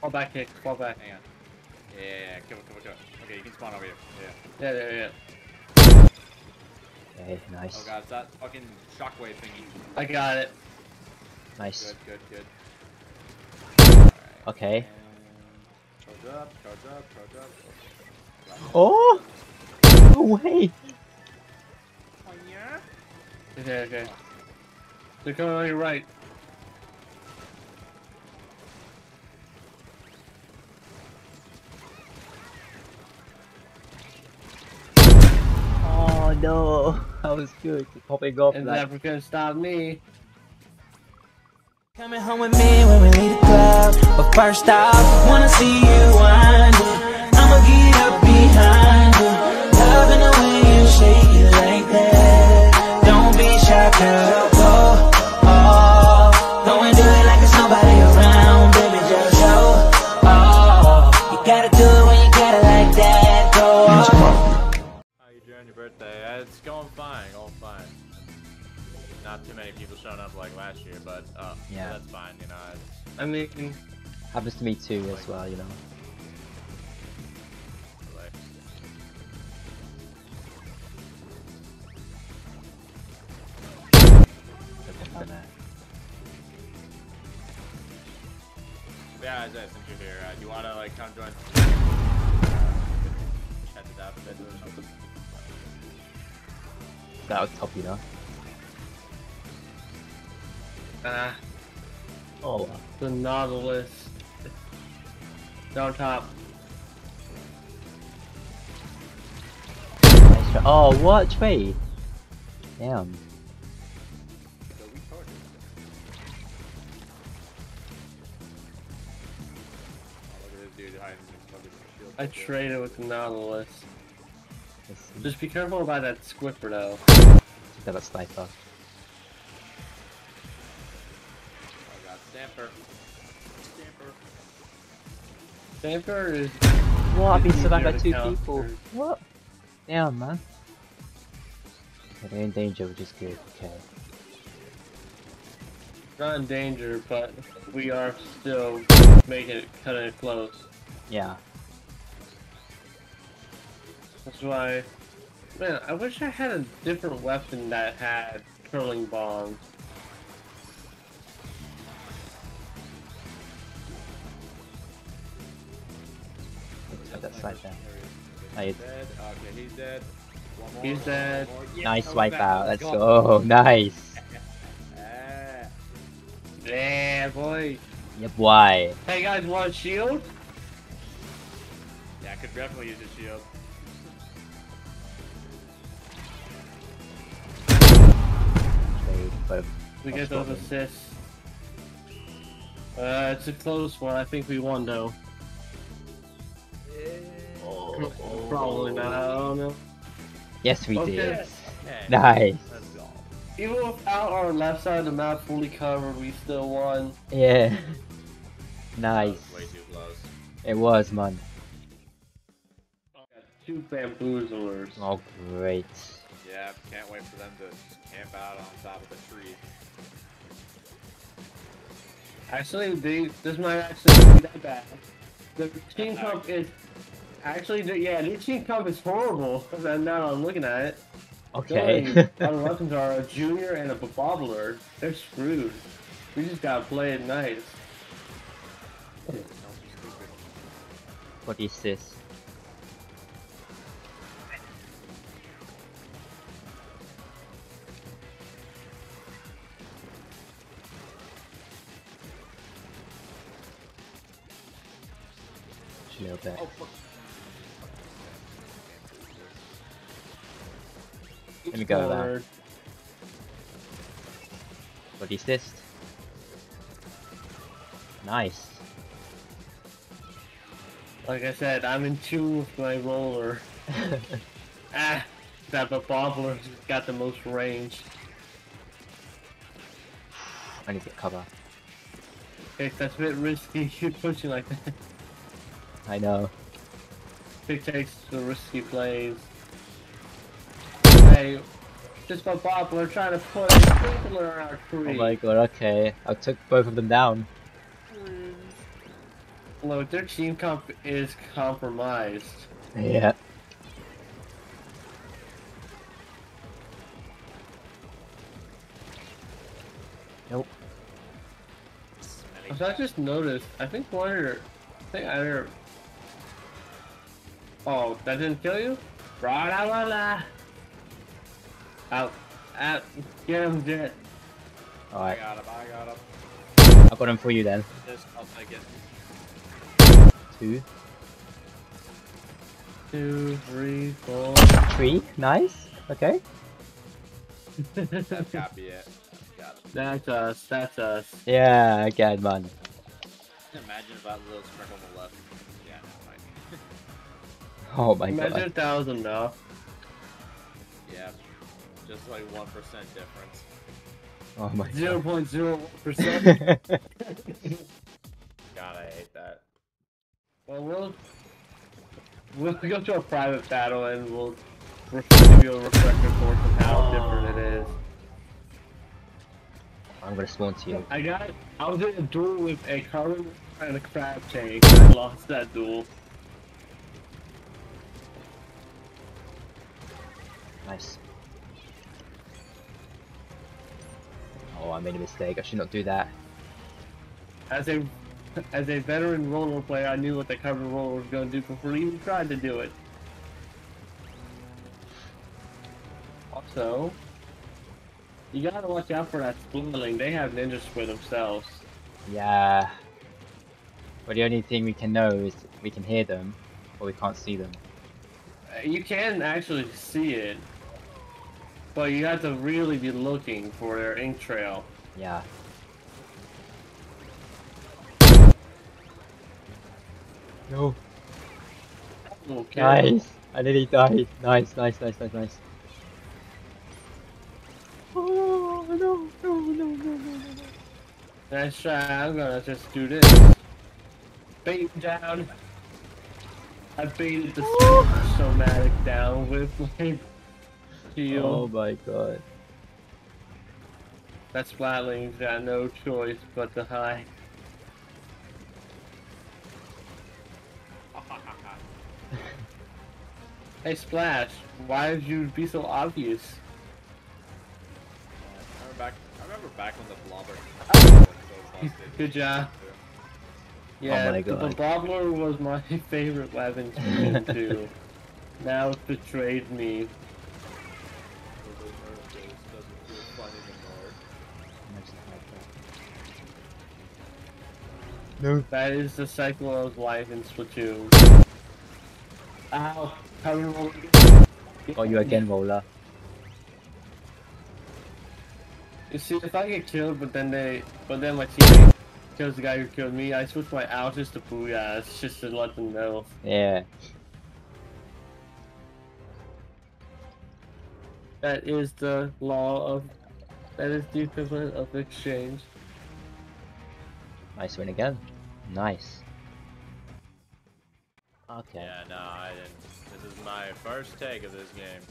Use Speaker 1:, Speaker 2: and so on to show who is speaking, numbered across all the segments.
Speaker 1: Fall back, kick. Fall back.
Speaker 2: Hang on. Yeah, yeah, yeah, kill it, kill it, kill it. Okay, you can spawn over here. Yeah.
Speaker 1: Yeah, yeah, yeah.
Speaker 3: Okay, nice.
Speaker 2: Oh god, it's that fucking shockwave thingy.
Speaker 1: I got it.
Speaker 3: Nice.
Speaker 2: Good, good, good. Alright.
Speaker 3: Okay.
Speaker 2: And charge up, charge up, charge up.
Speaker 3: Oh! No way!
Speaker 2: Oh, yeah?
Speaker 1: Okay, okay. They're coming on your right.
Speaker 3: No! That was good. Popping off
Speaker 1: And
Speaker 3: like
Speaker 1: never gonna stop me.
Speaker 4: Coming home with me when we leave the club. But first off, wanna see you wind it. I'ma get up behind you. Loving the way you shake it like that. Don't be shy, girl.
Speaker 2: Too showing up like last year, but uh,
Speaker 3: Yeah.
Speaker 2: that's fine, you know. It's,
Speaker 1: I mean,
Speaker 3: happens to me too as well, you know.
Speaker 2: like, yeah, as I since you're here, uh, you wanna like come join? Uh, chat it out a bit or something.
Speaker 3: That was top, you know.
Speaker 1: Ah,
Speaker 3: Oh
Speaker 1: the Nautilus. Down top.
Speaker 3: Oh, what? Trey? Damn.
Speaker 2: So we tortured. Look at this dude hiding in his fucking shield.
Speaker 1: I traded with the Nautilus. Just be careful about that Squiffer though.
Speaker 3: Got a sniper.
Speaker 2: Stamper. Stamper.
Speaker 1: Stamper is.
Speaker 3: What? I've been
Speaker 1: Easier
Speaker 3: surrounded by two
Speaker 1: counter.
Speaker 3: people. What? Damn, man. Okay, they're in danger, which is good. Okay.
Speaker 1: not in danger, but we are still making it cutting it close.
Speaker 3: Yeah.
Speaker 1: That's why, man, I wish I had a different weapon that had curling bombs.
Speaker 3: Let's have down.
Speaker 2: Okay, he's dead. Okay, he's dead. One more.
Speaker 1: He's
Speaker 2: one
Speaker 1: dead.
Speaker 2: more. Yes,
Speaker 3: Nice
Speaker 2: I'm
Speaker 3: wipe
Speaker 2: back.
Speaker 3: out. Let's
Speaker 2: Go.
Speaker 3: go. Nice.
Speaker 2: Ah.
Speaker 1: Yeah, boy.
Speaker 3: Yep. Why?
Speaker 1: Hey guys, want a shield?
Speaker 2: Yeah, I could definitely use a shield.
Speaker 3: But
Speaker 1: We get those
Speaker 3: fine.
Speaker 1: assists. Uh, it's a close one. I think we won though. Oh. Probably not. I don't know.
Speaker 3: yes, we
Speaker 1: Okay.
Speaker 3: did.
Speaker 2: Okay.
Speaker 3: Nice.
Speaker 1: Even without our left side of the map fully covered, we still won.
Speaker 3: Yeah.
Speaker 2: That
Speaker 3: nice.
Speaker 2: was way too close.
Speaker 3: It was, man.
Speaker 1: Two bamboozlers.
Speaker 3: Oh, great.
Speaker 2: Yeah, can't wait for them to camp out on top of the tree.
Speaker 1: Actually, they, this might actually be that bad. The team comp is actually, yeah, the team comp is horrible. Now I'm not looking at it.
Speaker 3: Okay.
Speaker 1: The only other weapons are a junior and a bobbler. They're screwed. We just gotta play it nice.
Speaker 2: Don't be stupid.
Speaker 3: what is this? A little bit.
Speaker 2: Oh,
Speaker 3: Let me go there. that.
Speaker 1: Forward.
Speaker 3: What is this? Nice.
Speaker 1: Like I said, I'm in tune with my roller. Ah, that the bobbler's got the most range.
Speaker 3: I need to get cover.
Speaker 1: Okay, that's a bit risky. You're pushing like that.
Speaker 3: I know.
Speaker 1: Big takes the risky plays. Hey, this my bobbler trying to put a sprinkler on our tree.
Speaker 3: Oh my god, okay. I took both of them down.
Speaker 1: look, their team comp is compromised.
Speaker 3: Yeah. Nope.
Speaker 1: So I just noticed, I think one of their, I think either. Oh, that didn't kill you? Ra la la la. Out, out, get him, Jet.
Speaker 2: I
Speaker 3: Alright,
Speaker 2: got him, I got him.
Speaker 3: I got him for you then.
Speaker 2: This, I'll take it.
Speaker 3: Two,
Speaker 1: Two, three, four.
Speaker 3: three, nice. Okay.
Speaker 2: That's gotta be it.
Speaker 1: That's us, that's us.
Speaker 3: Yeah, again, man.
Speaker 2: Imagine if I had a little sprinkle on the left. Yeah, no, fine.
Speaker 3: Oh my god.
Speaker 1: Imagine a thousand now.
Speaker 2: Yeah, just like 1% difference.
Speaker 3: Oh my
Speaker 1: Zero
Speaker 3: god.
Speaker 1: point zero one percent.
Speaker 2: God, I hate that.
Speaker 1: Well, we'll we'll go to a private battle and we'll we'll give you a refresher course of how different it is.
Speaker 3: I'm gonna spawn to you.
Speaker 1: I got I was in a duel with a carbon and a crab tank. I lost that duel.
Speaker 3: Nice. I made a mistake. I should not do that.
Speaker 1: As a as a veteran roller player, I knew what the cover roller was going to do before he even tried to do it. Also, you gotta watch out for that spoiling. They have ninjas for themselves.
Speaker 3: Yeah. But the only thing we can know is we can hear them, but we can't see them.
Speaker 1: You can actually see it, but you have to really be looking for their ink trail.
Speaker 3: Yeah. No.
Speaker 1: Okay.
Speaker 3: Nice. I nearly died. Nice, nice, nice, nice, nice. Oh no, no, no, no, no, no.
Speaker 1: Nice try. I'm gonna just do this. Bait down. I baited the oh. somatic down with my
Speaker 3: Oh my god.
Speaker 1: That Splatling's got no choice but to hide. Hey Splash, why did you be so obvious?
Speaker 2: Uh, I remember back, I remember back when the blobber.
Speaker 1: Good job. Yeah, oh
Speaker 3: my
Speaker 1: the
Speaker 3: God.
Speaker 1: Bobbler was my favorite weapon to win too. Now it's betrayed me.
Speaker 3: No.
Speaker 1: That is the cycle of life in Splatoon. Ow! How do you
Speaker 3: Got you again, Roller.
Speaker 1: You see, if I get killed, but then they, but then my teammate kills the guy who killed me, I switch my ouches to booyahs just to let them know.
Speaker 3: Yeah.
Speaker 1: That is the law of, that is the equivalent of exchange.
Speaker 3: Nice win again. Nice. Okay.
Speaker 2: Yeah, no, I didn't. This is my first take of this game.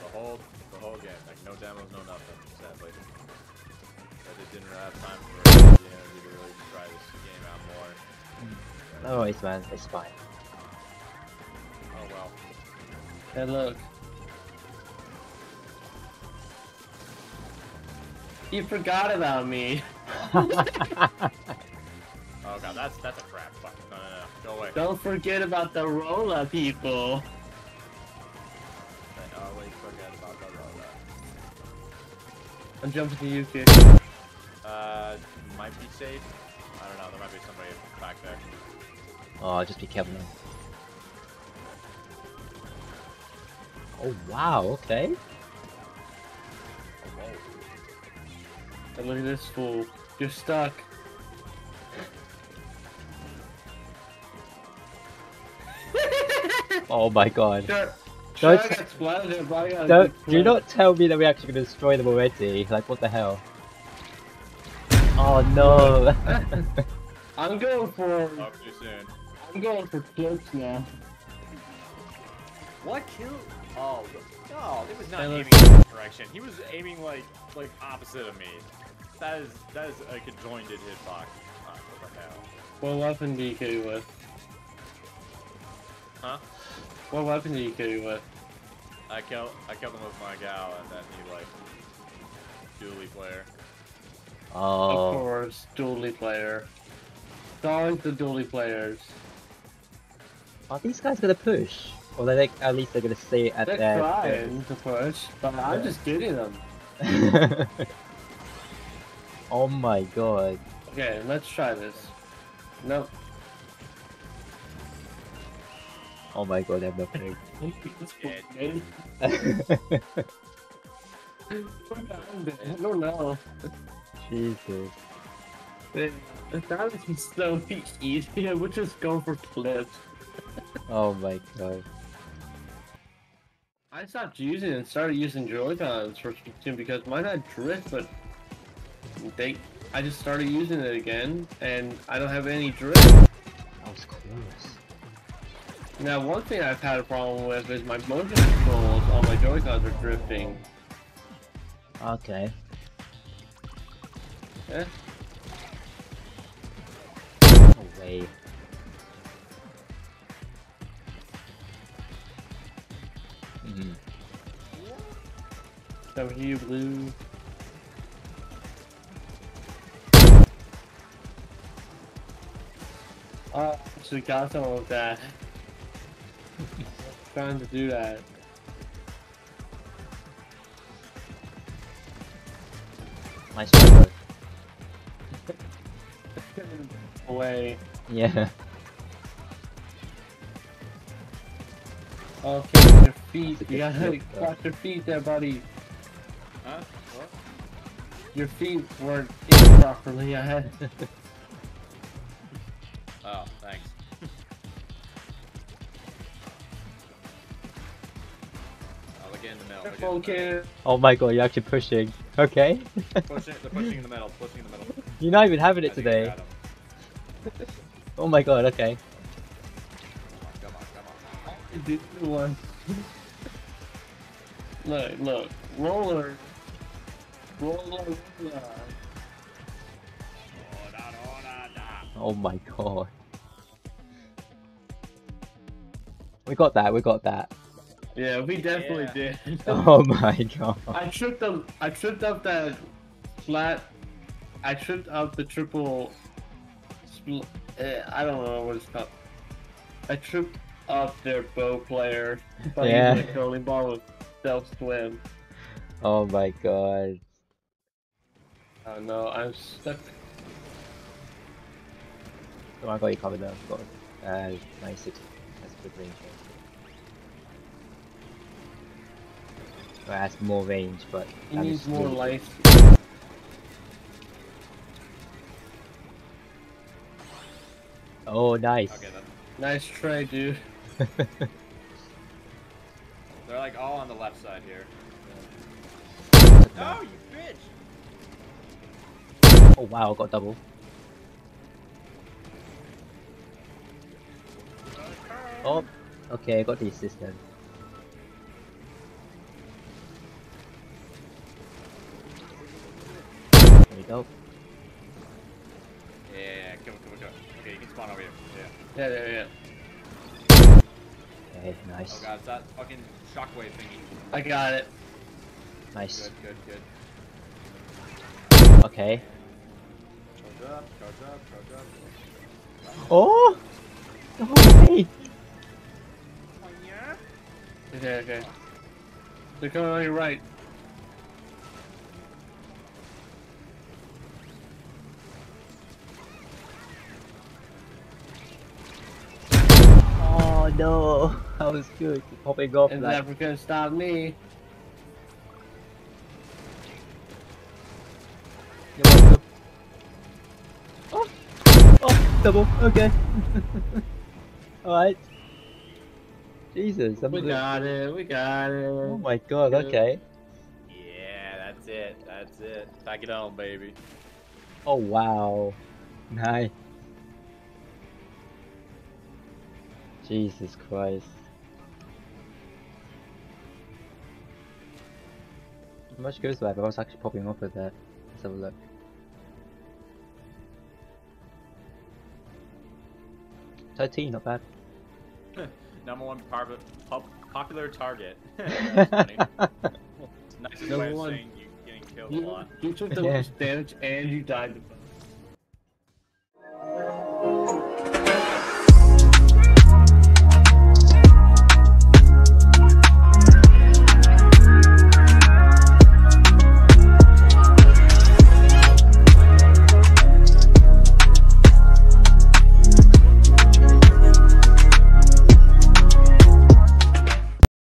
Speaker 2: The whole, the whole game. Like no demos, no nothing. Sadly, I just didn't have time for the energy to really try this game out more.
Speaker 3: No worries, man. It's fine.
Speaker 2: Oh well.
Speaker 1: Hey, look. You forgot about me.
Speaker 2: God, that's that's a crap. Fuck. No, no, no. Go away.
Speaker 1: Don't forget about the Rolla people.
Speaker 2: I always forget about the roller.
Speaker 1: I'm jumping to you, kid.
Speaker 2: Uh, might be safe. I don't know. There might be somebody back there.
Speaker 3: oh, just be careful. Oh wow, okay.
Speaker 2: Oh.
Speaker 1: And look at this fool. You're stuck.
Speaker 3: Oh my god.
Speaker 1: Sure.
Speaker 3: Don't-
Speaker 1: Sure, I got splattered there, but I got a
Speaker 3: Don't do not tell me that we're actually gonna destroy them already. Like what the hell? Oh no.
Speaker 1: I'm going for.
Speaker 2: Talk to you soon.
Speaker 1: I'm going for cloaks now.
Speaker 2: What kill? Oh, no, it was not aiming
Speaker 1: look.
Speaker 2: in that direction. He was aiming like like opposite of me. That is that is a conjoined hitbox. Uh, What the hell?
Speaker 1: What weapon do you kill with?
Speaker 2: Huh?
Speaker 1: What weapon are you kill you with?
Speaker 2: I killed I killed him with my gal and then he like Dualie player.
Speaker 3: Oh.
Speaker 1: Of course, Dualie player. It's always the Dualie players.
Speaker 3: are these guys gonna push? Or are they at least they're gonna stay at
Speaker 1: They're
Speaker 3: their.
Speaker 1: trying to push, but I'm just getting them.
Speaker 3: oh my god.
Speaker 1: Okay, let's try this. Nope.
Speaker 3: Oh my god, I'm nothing.
Speaker 2: Dead.
Speaker 1: I don't know.
Speaker 3: Jesus.
Speaker 1: That would be so easy. We're just going for clips.
Speaker 3: Oh my god.
Speaker 1: I stopped using it and started using Joy-Cons for Splatoon because mine had drift, but they, I just started using it again, and I don't have any drift.
Speaker 3: That was close.
Speaker 1: Now, one thing I've had a problem with is my motion controls on my Joy-Cons are drifting.
Speaker 3: Okay.
Speaker 1: Eh?
Speaker 3: No way. Mhm.
Speaker 1: So here, blue. Oh, actually got some of that. Trying to do that.
Speaker 3: Nice try.
Speaker 1: Away.
Speaker 3: Yeah.
Speaker 1: Okay, your feet.
Speaker 3: That's
Speaker 1: You gotta
Speaker 3: flip, though.
Speaker 1: watch your feet there, buddy.
Speaker 2: Huh? What?
Speaker 1: Your feet weren't in properly. I had. Okay.
Speaker 3: Oh my god, you're actually pushing. Okay.
Speaker 2: Pushing, they're pushing in the middle, pushing in the middle.
Speaker 3: You're not even having it
Speaker 2: I
Speaker 3: today. Oh my god, okay.
Speaker 2: Come on, come on,
Speaker 1: Dude, one. look, look. Roller. Roller. roller.
Speaker 2: Oh, da, da, da, da.
Speaker 3: Oh my god. We got that, we got that.
Speaker 1: Yeah, we definitely
Speaker 2: Yeah.
Speaker 1: did.
Speaker 3: Oh my god.
Speaker 1: I tripped up. I tripped up that flat. I tripped up the triple. Spl- uh, I don't know what it's called. I tripped up their bow player by
Speaker 3: Yeah.
Speaker 1: using a curling ball with self swim.
Speaker 3: Oh my god.
Speaker 1: Oh no, I'm stuck.
Speaker 3: Oh, I got you covered though. Got uh, 96. That's a good range. Well, it has more range, but
Speaker 1: He needs more
Speaker 3: really
Speaker 1: life.
Speaker 3: Oh, nice.
Speaker 2: Okay.
Speaker 1: Nice try, dude.
Speaker 2: They're like all on the left side here. No, you bitch!
Speaker 3: oh wow, got double. Oh, okay, I got the assist then. There.
Speaker 2: Yeah, yeah, yeah, come on, come on, come on. Okay, you can spawn over here. Yeah.
Speaker 1: Yeah, yeah, yeah.
Speaker 3: Okay, nice.
Speaker 2: Oh god, it's that fucking shockwave thingy.
Speaker 1: I got it.
Speaker 3: Nice.
Speaker 2: Good, good, good.
Speaker 3: Okay.
Speaker 2: Charge up, charge up, charge up.
Speaker 3: Oh! No way!
Speaker 2: Oh, yeah?
Speaker 1: Okay, okay. They're coming on your right.
Speaker 3: Oh no! That was good. Popping off
Speaker 1: And
Speaker 3: like.
Speaker 1: never gonna stop me.
Speaker 3: Oh! Oh! Double! Okay. Alright. Jesus, I'm
Speaker 1: We
Speaker 3: good.
Speaker 1: got it. We got it.
Speaker 3: Oh my god, okay.
Speaker 2: Yeah, that's it. That's it. Back it on, baby.
Speaker 3: Oh wow. Nice. Jesus Christ. How much goes left? I was actually popping off with that. Let's have a look. 13, not bad.
Speaker 2: Number one par- pop- popular target. That's funny. Nicest
Speaker 1: Number
Speaker 2: way of
Speaker 1: one.
Speaker 2: saying you getting killed a
Speaker 1: You,
Speaker 2: lot.
Speaker 1: you took the
Speaker 3: Yeah.
Speaker 1: most damage and you died the